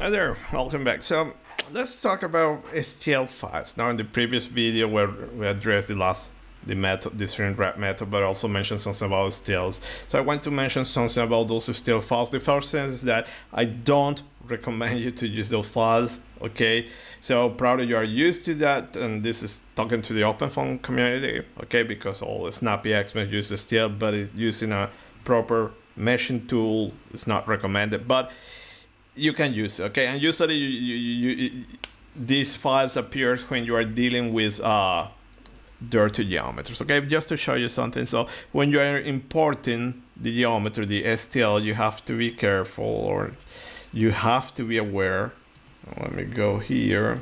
Hi there, welcome back. So let's talk about STL files. Now in the previous video where we addressed the last the method, the string wrap method, but also mentioned something about STLs. So I want to mention something about those STL files. The first thing is that I don't recommend you to use those files, okay? So probably you are used to that, and this is talking to the open OpenFOAM community, okay? Because all the snappyHexMesh use STL, but it's using a proper meshing tool is not recommended. But you can use it, okay? And usually you, you, you, these files appear when you are dealing with uh, dirty geometries, okay? Just to show you something. So when you are importing the geometry, the STL, you have to be careful or you have to be aware. Let me go here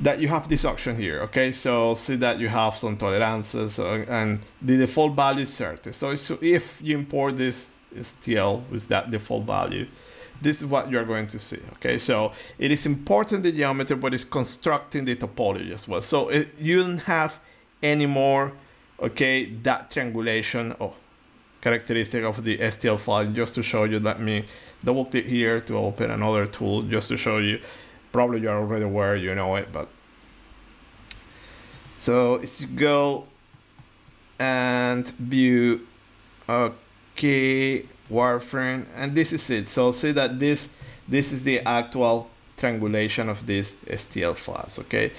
that you have this option here okay so see that you have some tolerances uh, and the default value is 30 so if you import this STL with that default value, this is what you're going to see. Okay, so it is important the geometry, but it's constructing the topology as well. So it, you don't have any more, okay, that triangulation or characteristic of the STL file. Just to show you, let me double click here to open another tool just to show you. Probably you're already aware, you know it, but so if you go and view, okay key wireframe and this is it so I'll see that this this is the actual triangulation of these STL files okay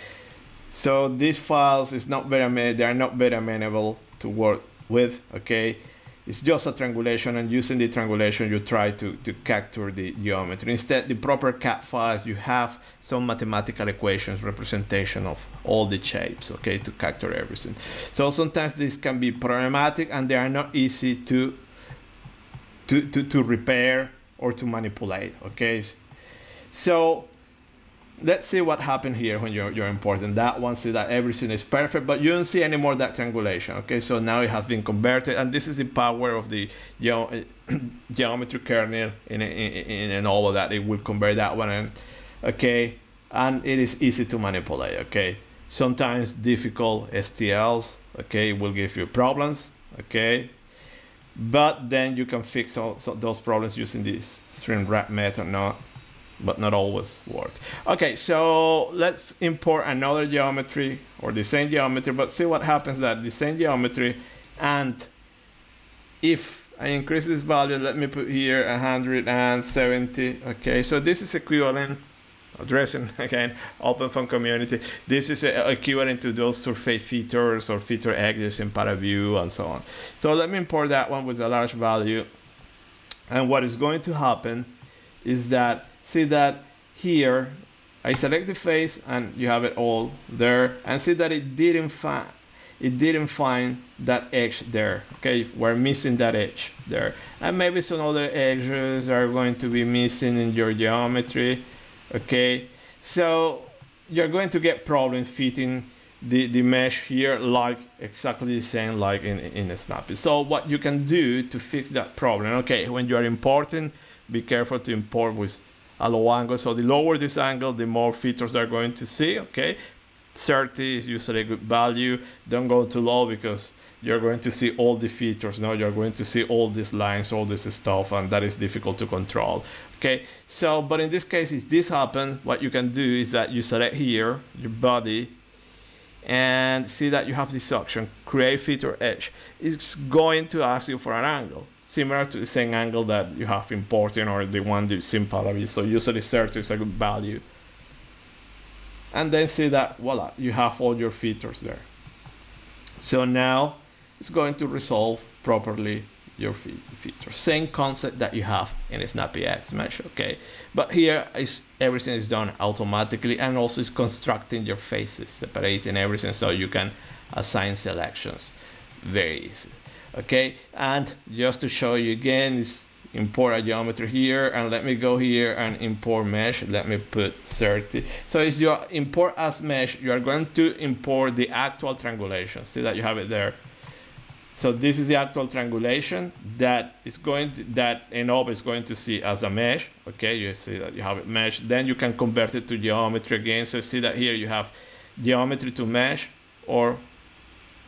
so these files is not very they are not very amenable to work with okay it's just a triangulation and using the triangulation you try to, to capture the geometry. Instead, the proper CAD files, you have some mathematical equations representation of all the shapes, okay, to capture everything. So sometimes this can be problematic and they are not easy to to, to, to repair or to manipulate, okay? So let's see what happened here when you're, you're importing that one, see that everything is perfect, but you don't see any more that triangulation, okay? So now it has been converted, and this is the power of the ge geometry kernel in, in, in, in all of that. It will convert that one, and, okay? And it is easy to manipulate, okay? Sometimes difficult STLs, okay, will give you problems, okay? But then you can fix all so those problems using this string wrap method not but not always work. Okay so let's import another geometry or the same geometry but see what happens that the same geometry and if I increase this value let me put here 170 okay so this is equivalent addressing again OpenFOAM community. This is equivalent to those surface features or feature edges in ParaView and so on. So let me import that one with a large value. And what is going to happen is that, see that here, I select the face and you have it all there and see that it didn't find it didn't find that edge there okay we're missing that edge there and maybe some other edges are going to be missing in your geometry okay so you're going to get problems fitting the, the mesh here like exactly the same like in, in a Snappy. So what you can do to fix that problem, okay, when you are importing, be careful to import with a low angle. So the lower this angle, the more features are going to see, okay. 30 is usually a good value. Don't go too low because you're going to see all the features. Now you're going to see all these lines, all this stuff, and that is difficult to control. Okay, so, but in this case, if this happens, what you can do is that you select here, your body, and see that you have this option, create feature edge. It's going to ask you for an angle, similar to the same angle that you have importing or the one you see in ParaView. So usually 30 is a good value. And then see that, voila, you have all your features there. So now it's going to resolve properly your feature. Same concept that you have in a snappyHexMesh, okay? But here is everything is done automatically and also is constructing your faces, separating everything so you can assign selections very easy, okay? And just to show you again, is import a geometry here and let me go here and import mesh let me put 30 so as you import as mesh you are going to import the actual triangulation see that you have it there so this is the actual triangulation that is going to, that Ennova is going to see as a mesh. Okay, you see that you have it mesh. Then you can convert it to geometry again. So see that here you have geometry to mesh or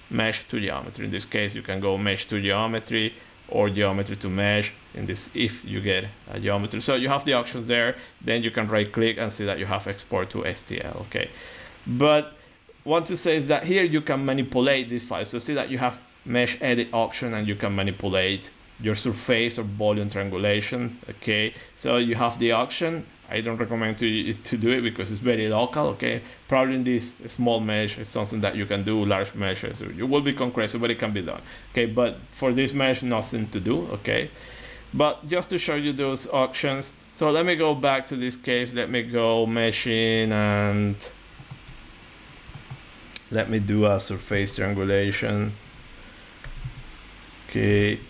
mesh to geometry. In this case, you can go mesh to geometry or geometry to mesh in this if you get a geometry so you have the options there then you can right click and see that you have export to STL okay but what to say is that here you can manipulate this file so see that you have mesh edit option and you can manipulate your surface or volume triangulation okay so you have the option I don't recommend to, to do it because it's very local, okay? Probably in this small mesh is something that you can do, large meshes, you will be compressed, but it can be done, okay? But for this mesh, nothing to do, okay? But just to show you those options, so let me go back to this case, let me go meshing and let me do a surface triangulation. Okay,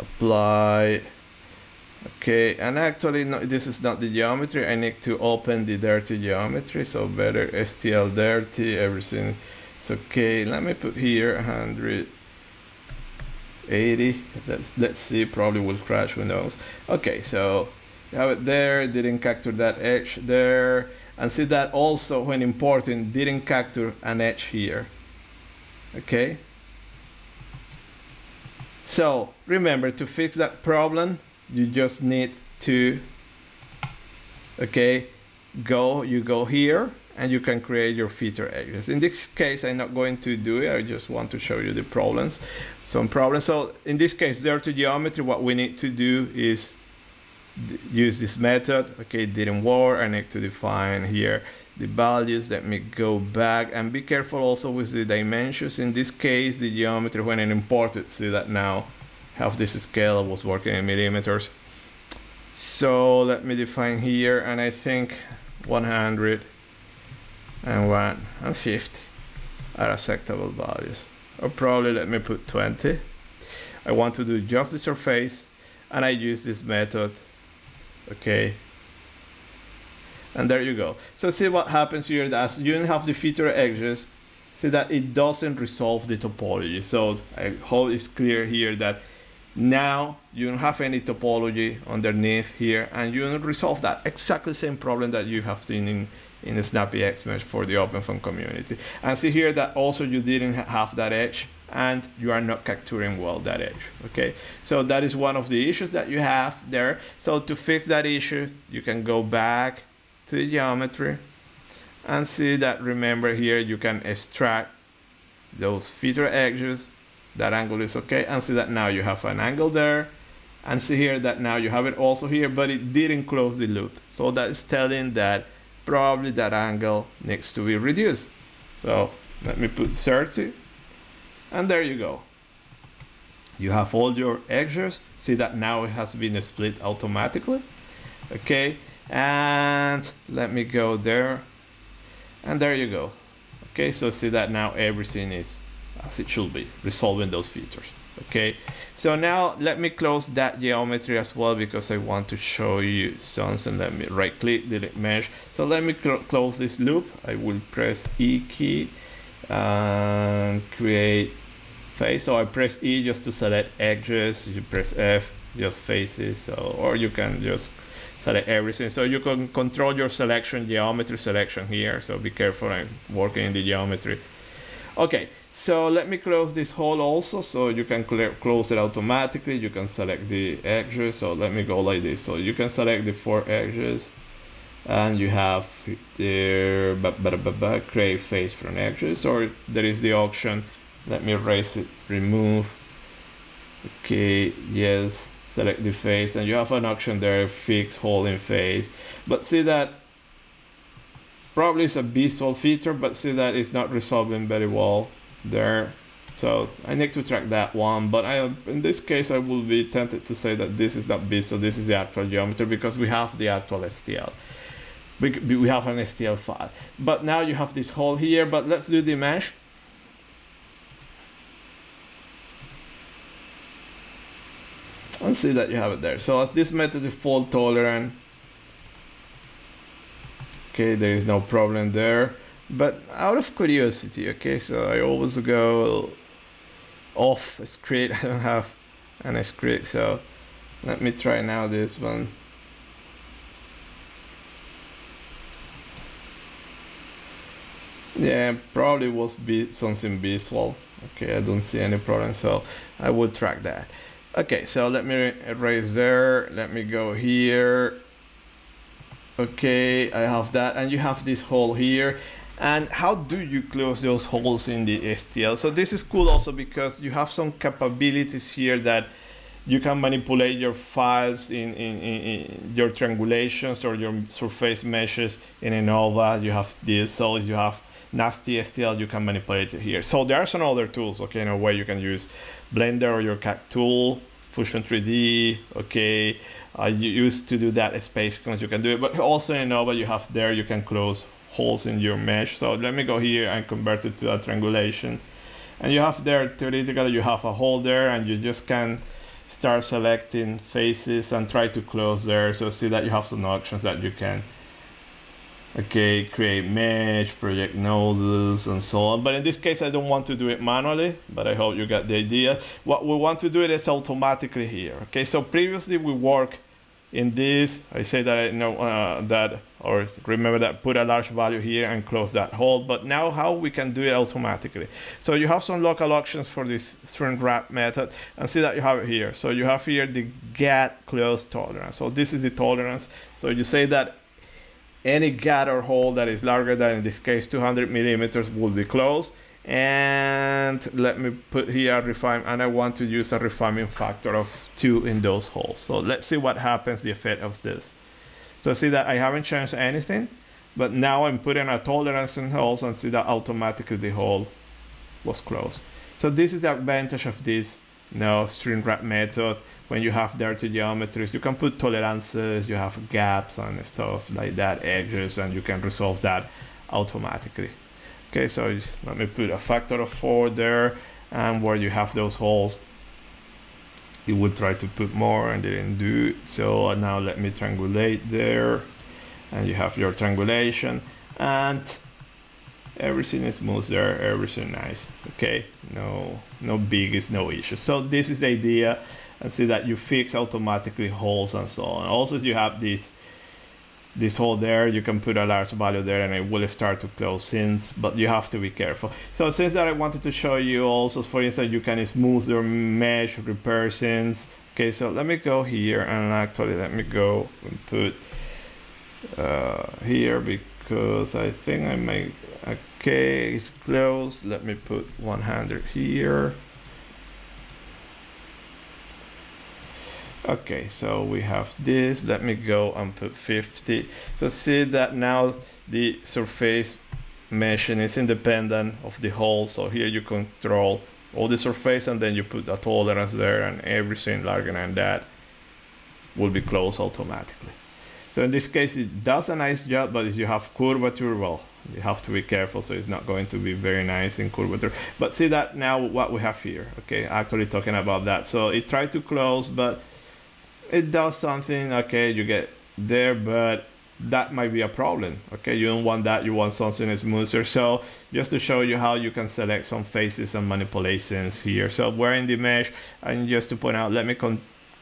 apply Okay, and actually no, this is not the geometry. I need to open the dirty geometry, so better STL dirty, everything is okay. Let me put here 180. Let's, let's see, probably will crash, who knows. Okay, so you have it there, didn't capture that edge there. And see that also when importing, didn't capture an edge here. Okay. So remember to fix that problem, you just need to okay go you go here and you can create your feature edges. In this case i'm not going to do it. I just want to show you the problems some problems. So in this case dirty geometry what we need to do is use this method. Okay it didn't work. I need to define here the values let me go back and be careful also with the dimensions in this case the geometry when it imported see that now have this scale was working in millimeters. So let me define here, and I think 100 and 150 are acceptable values. Or probably let me put 20. I want to do just the surface, and I use this method. Okay. And there you go. So see what happens here, that you don't have the feature edges, see that it doesn't resolve the topology. So I hope it's clear here that now you don't have any topology underneath here and you don't resolve that exactly same problem that you have seen in, in the snappyHexMesh for the OpenFOAM community. And see here that also you didn't have that edge and you are not capturing well that edge okay so that is one of the issues that you have there so to fix that issue you can go back to the geometry. And see that remember here you can extract those feature edges that angle is okay. And see that now you have an angle there. And see here that now you have it also here but it didn't close the loop. So that is telling that probably that angle needs to be reduced. So let me put 30 and there you go. You have all your edges. See that now it has been split automatically? Okay and let me go there and there you go okay so see that now everything is as it should be, resolving those features. Okay, so now let me close that geometry as well because I want to show you something. Let me right click, delete mesh. So let me cl close this loop. I will press E key and create face. So I press E just to select edges. You press F, just faces. So, or you can just select everything. So you can control your selection, geometry selection here. So be careful, I'm working in the geometry. Okay, so let me close this hole also, so you can close it automatically. You can select the edges, so let me go like this. So you can select the four edges, and you have the create face from edges, or there is the option. Let me erase it, remove. Okay, yes, select the face, and you have an option there, fix hole in face. But see that Probably it's a visual feature, but see that it's not resolving very well there. So I need to track that one, but I in this case I will be tempted to say that this is not so this is the actual geometry because we have the actual STL. We, we have an STL file. But now you have this hole here, but let's do the mesh. And see that you have it there. So as this method is fault tolerant, okay there is no problem there but out of curiosity okay so I always go off script I don't have an script so let me try now this one Yeah, probably was be something visual. Okay, I don't see any problem, so I will track that. Okay, so let me erase there. Let me go here. Okay, I have that, and you have this hole here. And how do you close those holes in the STL? So this is cool also because you have some capabilities here that you can manipulate your files in, in, in, your triangulations or your surface meshes in Ennova. You have this, so you have nasty STL, you can manipulate it here. So there are some other tools, okay, in a way you can use Blender or your CAD tool, Fusion 3D, okay. Uh, you used to do that space clones, you can do it, but also in Ennova you have there, you can close holes in your mesh. So let me go here and convert it to a triangulation. And you have there, theoretically, you have a hole there and you just can start selecting faces and try to close there. So see that you have some options that you can okay create mesh project nodes and so on. But in this case i don't want to do it manually but i hope you got the idea. What we want to do it is automatically here okay so previously we work in this. I say that i know uh, that or remember that put a large value here and close that hole. But now how we can do it automatically? So you have some local options for this string wrap method. And see that you have it here. So you have here the get close tolerance. So this is the tolerance. So you say that any gat or hole that is larger than in this case 200 millimeters will be closed. And let me put here refine and I want to use a refining factor of 2 in those holes. So let's see what happens the effect of this. So see that I haven't changed anything but now I'm putting a tolerance in holes and see that automatically the hole was closed. So this is the advantage of this no string wrap method when you have dirty geometries you can put tolerances you have gaps and stuff like that edges and you can resolve that automatically. Okay so let me put a factor of four there and where you have those holes it would try to put more and didn't do it. So now let me triangulate there and you have your triangulation and everything is smooth there everything nice okay? No no biggest no issue so this is the idea and see that you fix automatically holes and so on. Also you have this this hole there you can put a large value there and it will start to close since but you have to be careful. So since that i wanted to show you also for instance you can smooth your mesh repair since. Okay so let me go here and actually let me go and put uh, here because i think i may Okay, it's close. Let me put 100 here. Okay, so we have this. Let me go and put 50. So see that now the surface meshing is independent of the hole. So here you control all the surface and then you put a tolerance there and everything larger than that will be closed automatically. So in this case, it does a nice job, but if you have curvature, well, you have to be careful so it's not going to be very nice in curvature. But see that now what we have here okay? Actually talking about that. So it tried to close but it does something okay you get there but that might be a problem okay? You don't want that you want something smoother. So just to show you how you can select some faces and manipulations here. So we're in the mesh and just to point out let me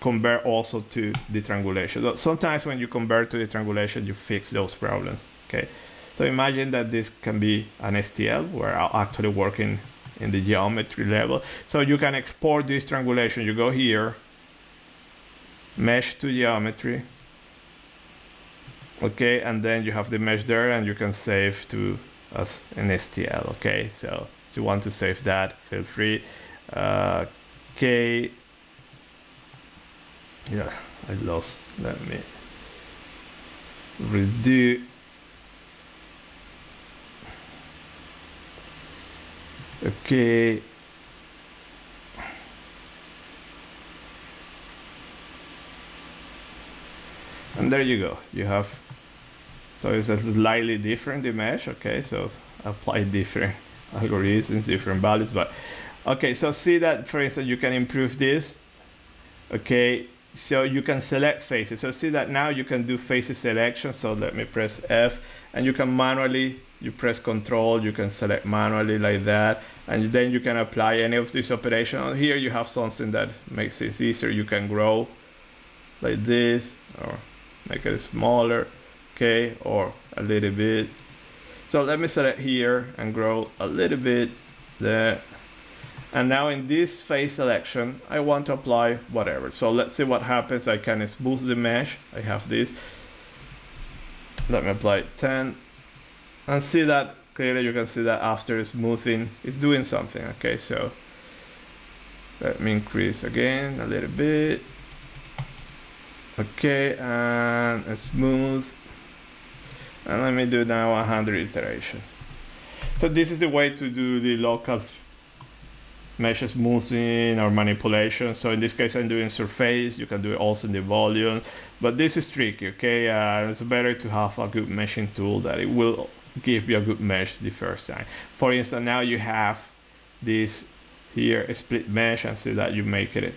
convert also to the triangulation so sometimes when you convert to the triangulation you fix those problems okay so imagine that this can be an STL where I'm actually working in the geometry level. So you can export this triangulation. You go here, mesh to geometry. Okay, and then you have the mesh there and you can save to as an STL. Okay, so if you want to save that, feel free. Uh, okay. Yeah, I lost. Let me redo Okay. And there you go. You have, so it's a slightly different image. Okay, so apply different algorithms, different values, but okay, so see that, for instance, you can improve this. Okay, so you can select faces. So see that now you can do faces selection. So let me press F and you can manually you press control you can select manually like that and then you can apply any of these operations here you have something that makes it easier you can grow like this or make it smaller okay or a little bit So let me select here and grow a little bit there. And now in this face selection, I want to apply whatever. So let's see what happens. I can smooth the mesh. I have this. Let me apply 10 and see that clearly you can see that after smoothing it's doing something. Okay, so let me increase again a little bit. Okay, and smooth. And let me do now 100 iterations. So this is a way to do the local mesh smoothing or manipulation. So in this case, I'm doing surface. You can do it also in the volume, but this is tricky. Okay, uh, it's better to have a good meshing tool that it will give you a good mesh the first time. For instance, now you have this here split mesh and see that you make it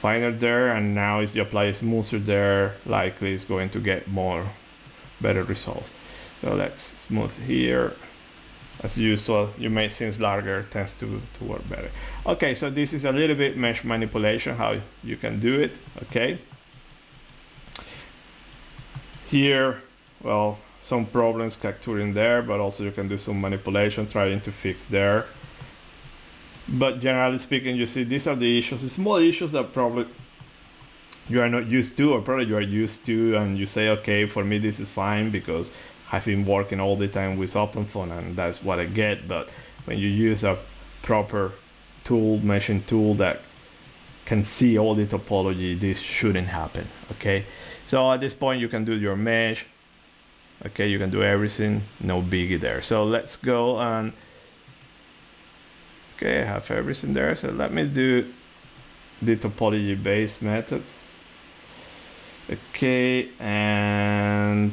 finer there and now if you apply a smoother there likely it's going to get more better results so let's smooth here as usual you may since larger tends to, to work better. Okay so this is a little bit mesh manipulation how you can do it okay? Here well some problems capturing there but also you can do some manipulation trying to fix there. But generally speaking, you see these are the issues, the small issues that probably you are not used to, or probably you are used to, and you say, okay, for me this is fine because I've been working all the time with OpenFOAM and that's what I get. But when you use a proper tool, meshing tool that can see all the topology, this shouldn't happen. Okay, so at this point you can do your mesh. Okay, you can do everything, no biggie there. So let's go and Okay, I have everything there. So let me do the topology based methods. Okay, and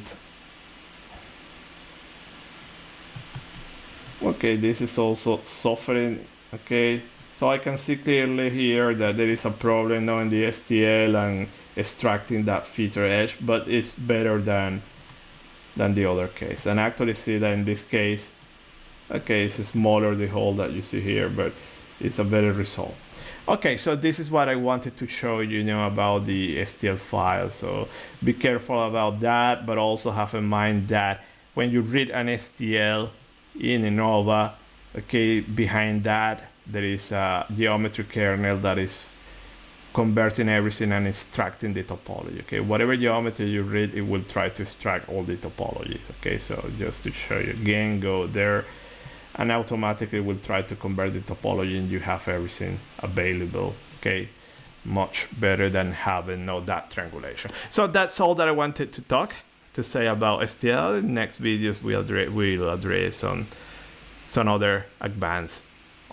okay, this is also suffering. Okay, so I can see clearly here that there is a problem now in the STL and extracting that feature edge, but it's better than than the other case. And actually see that in this case, okay it's smaller the hole that you see here but it's a better result okay so this is what I wanted to show you, you know about the STL file so be careful about that but also have in mind that when you read an STL in Ennova okay behind that there is a geometry kernel that is converting everything and extracting the topology okay? Whatever geometry you read it will try to extract all the topologies okay? So just to show you again go there and automatically will try to convert the topology and you have everything available okay? Much better than having no that triangulation. So that's all that i wanted to talk to say about stl in next videos we'll address, we'll address on some other advanced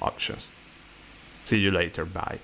options. See you later. Bye